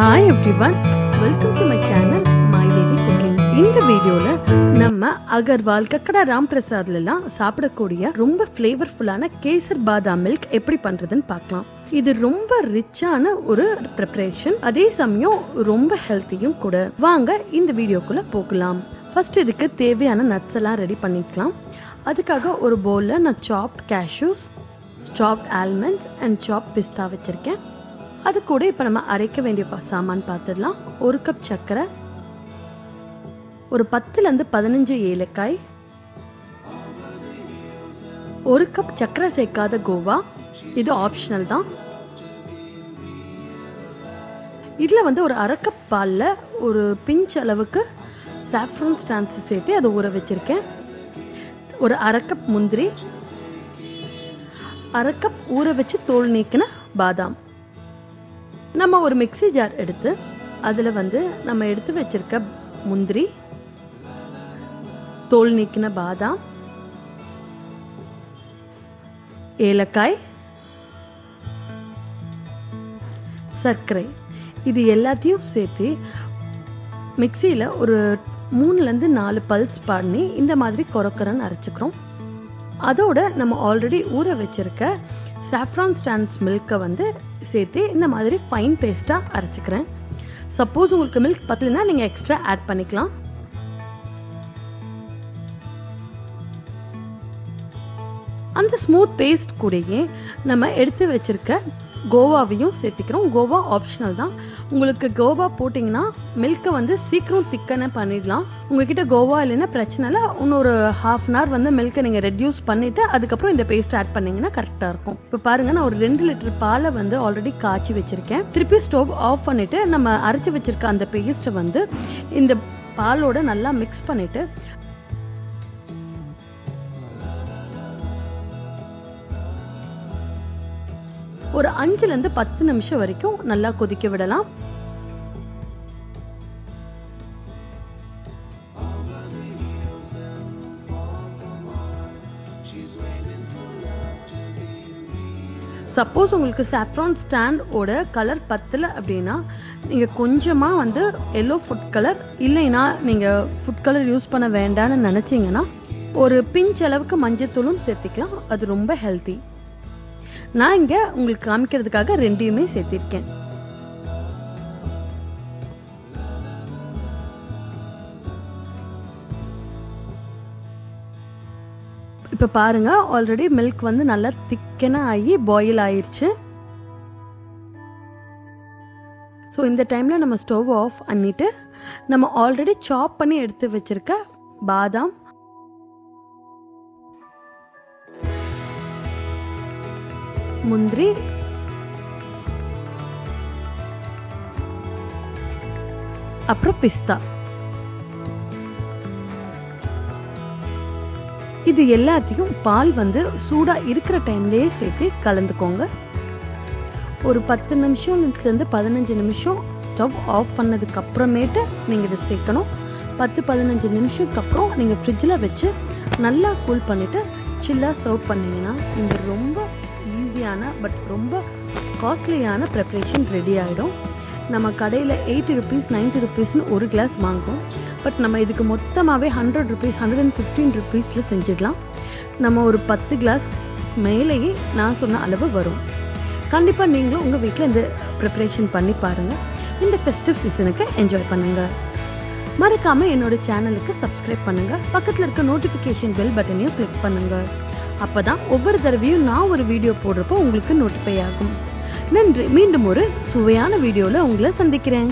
Hi everyone welcome to my channel my daily cooking இந்த வீடியோல நம்ம அகர்வால் கக்கடா ராம் பிரசாத்லாம் சாப்பிடக்கூடிய ரொம்ப ஃப்ளேவர்ஃபுல்லான கேசர் பாதாம் மில்க் எப்படி பண்றதுன்னு பார்க்கலாம். இது ரொம்ப ரிச்சான ஒரு ப்ரிப்பரேஷன் அதே சமயம் ரொம்ப ஹெல்த்தியும் கூட. வாங்க இந்த வீடியோக்குள்ள போகலாம். ஃபர்ஸ்ட் இதுக்கு தேவையான நட்ஸ் எல்லாம் ரெடி பண்ணிக்கலாம். அதுக்காக ஒரு பவுலில் நான் soaked cashew soaked almonds and சாப் பிஸ்தா வச்சுருக்கேன். அது கூட இப்போ நம்ம அரைக்க வேண்டிய சாமான் பார்த்துடலாம் ஒரு கப் சர்க்கரை. ஒரு பத்துலேருந்து பதினஞ்சு ஏலக்காய். ஒரு கப் சர்க்கரை சேர்க்காத கோவா. இது ஆப்ஷனல் தான். இதில் வந்து ஒரு அரை கப் பாலில் ஒரு பிஞ்ச் அளவுக்கு சாஃப்ரன் ஸ்டான்ஸ் சேர்த்து அதை ஊற வச்சுருக்கேன். ஒரு அரை கப் முந்திரி. அரை கப் ஊற வச்சு தோல் நீக்கின பாதாம். நம்ம ஒரு மிக்ஸி ஜார் எடுத்து அதில் வந்து நம்ம எடுத்து வச்சிருக்க முந்திரி தோல் நீக்கின பாதாம் ஏலக்காய் சர்க்கரை இது எல்லாத்தையும் சேர்த்து மிக்சியில் ஒரு மூணுலேருந்து நாலு பல்ஸ் பண்ணி இந்த மாதிரி கொரக்கரன்னு அரைச்சிக்கிறோம். அதோட நம்ம ஆல்ரெடி ஊற வச்சிருக்க சாஃப்ரான் ஸ்டான்ஸ் மில்க்கை வந்து சேர்த்து இந்த மாதிரி ஃபைன் பேஸ்ட்டாக அரைச்சிக்கிறேன். சப்போஸ் உங்களுக்கு மில்க் பத்தலைன்னா நீங்கள் எக்ஸ்ட்ரா ஆட் பண்ணிக்கலாம். அந்த ஸ்மூத் பேஸ்ட் கூடயே நம்ம எடுத்து வச்சிருக்க கோவாவையும் சேர்த்திக்கிறோம். கோவா ஆப்ஷனல் தான். உங்களுக்கு கோவா போட்டிங்கன்னா மில்க்கை வந்து சீக்கிரம் திக்கனை பண்ணிடலாம். உங்ககிட்ட கோவா இல்லைன்னா பிரச்சனை இல்லை. இன்னொரு ஹாஃப் அன் ஹவர் வந்து மில்க்கை நீங்கள் ரெடியூஸ் பண்ணிவிட்டு அதுக்கப்புறம் இந்த பேஸ்ட் ஆட் பண்ணிங்கன்னா கரெக்டாக இருக்கும். இப்போ பாருங்கள் நான் ஒரு ரெண்டு லிட்டர் பாலை வந்து ஆல்ரெடி காய்ச்சி வச்சுருக்கேன். திருப்பி ஸ்டவ் ஆஃப் பண்ணிவிட்டு நம்ம அரைச்சி வச்சுருக்க அந்த பேஸ்ட்டை வந்து இந்த பாலோட நல்லா மிக்ஸ் பண்ணிவிட்டு ஒரு அஞ்சுலேருந்து பத்து நிமிஷம் வரைக்கும் நல்லா கொதிக்க விடலாம். சப்போஸ் உங்களுக்கு சாஃப்ரான் ஸ்டாண்டோட கலர் பத்தலை அப்படின்னா நீங்கள் கொஞ்சமாக வந்து எல்லோ ஃபுட் கலர் இல்லைன்னா நீங்கள் ஃபுட் கலர் யூஸ் பண்ண வேண்டாம்னு நினச்சிங்கன்னா ஒரு பிஞ்ச் அளவுக்கு மஞ்சத்தூளும் சேர்த்திக்கலாம். அது ரொம்ப ஹெல்த்தி நான் இங்கே உங்களுக்கு காமிக்கிறதுக்காக ரெண்டையுமே சேர்த்திருக்கேன். இப்போ பாருங்கள் ஆல்ரெடி மில்க் வந்து நல்லா திக்கனாக ஆகி பாயில் ஆயிடுச்சு ஸோ இந்த டைமில் நம்ம ஸ்டவ் ஆஃப் பண்ணிவிட்டு நம்ம ஆல்ரெடி சாப் பண்ணி எடுத்து வச்சிருக்க பாதாம் முந்திரி. அப்புறம் பிஸ்தா. இது எல்லாத்தையும் பால் வந்து சூடாக இருக்கிற டைம்லேயே சேர்த்து கலந்துக்கோங்க. ஒரு பத்து நிமிஷம்லேருந்து பதினஞ்சு நிமிஷம் ஸ்டவ் ஆஃப் பண்ணதுக்கு அப்புறமேட்டு நீங்கள் இதை சேர்க்கணும். பத்து பதினஞ்சு நிமிஷத்துக்கு அப்புறம் நீங்கள் ஃப்ரிட்ஜில் வச்சு நல்லா கூல் பண்ணிவிட்டு சில்லாக சர்வ் பண்ணிங்கன்னா நீங்கள் ரொம்ப ஈஸியான பட் ரொம்ப காஸ்ட்லியான ப்ரிப்ரேஷன் ரெடி ஆகிடும் நம்ம கடையில் எயிட்டி ருபீஸ் நைன்ட்டி ருபீஸ்னு ஒரு கிளாஸ் வாங்குவோம். பட் நம்ம இதுக்கு மொத்தமாகவே hundred rupees hundred and fifteen ருபீஸில் செஞ்சிடலாம். நம்ம ஒரு பத்து கிளாஸ் மேலேயே நான் சொன்ன அளவு வரும். கண்டிப்பாக நீங்களும் உங்கள் வீட்டில் இந்த ப்ரிப்ரேஷன் பண்ணி பாருங்கள் இந்த ஃபெஸ்டிவ் சீசனுக்கு என்ஜாய் பண்ணுங்கள் மறக்காமல் என்னோட சேனலுக்கு சப்ஸ்கிரைப் பண்ணுங்கள் பக்கத்தில் இருக்க நோட்டிஃபிகேஷன் பெல் பட்டனையும் கிளிக் பண்ணுங்கள் அப்போ தான் ஒவ்வொரு தடவையும் நான் ஒரு வீடியோ போடுறப்போ உங்களுக்கு நோட்டிஃபை ஆகும். நன்றி. மீண்டும் ஒரு சுவையான வீடியோவில் உங்களை சந்திக்கிறேன்.